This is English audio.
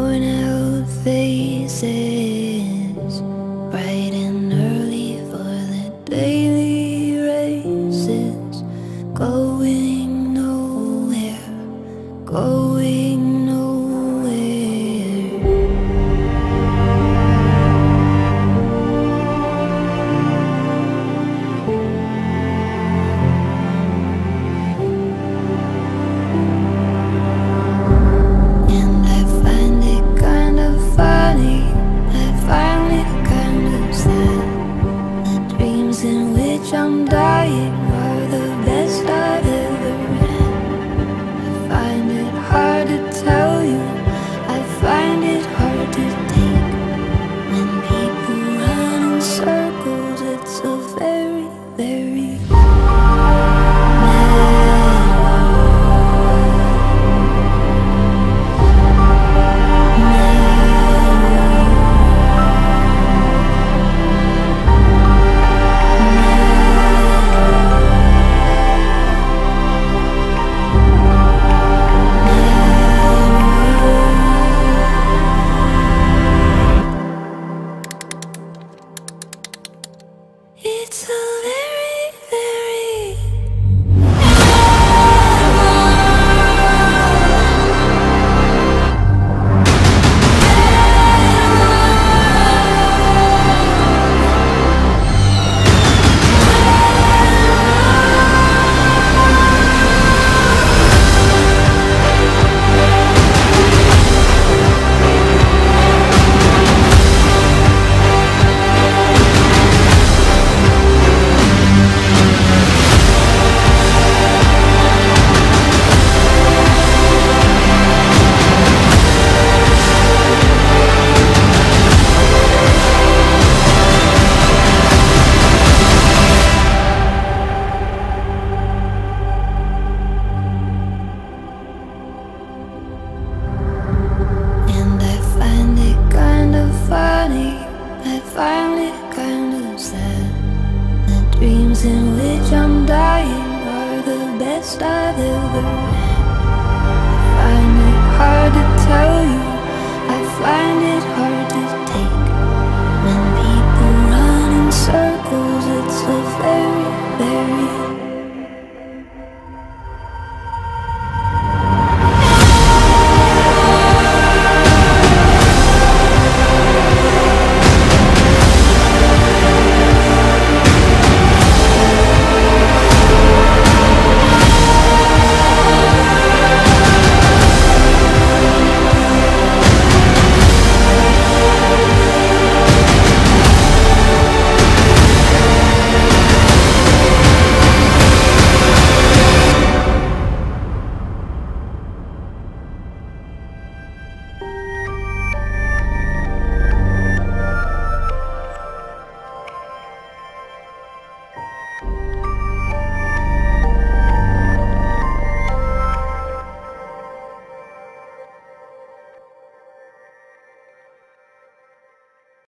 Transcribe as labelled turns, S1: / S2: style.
S1: worn out faces. It's in which I'm dying are the best I've ever had. Find it hard to tell you, I find it hard to take. When people run in circles, it's a very, very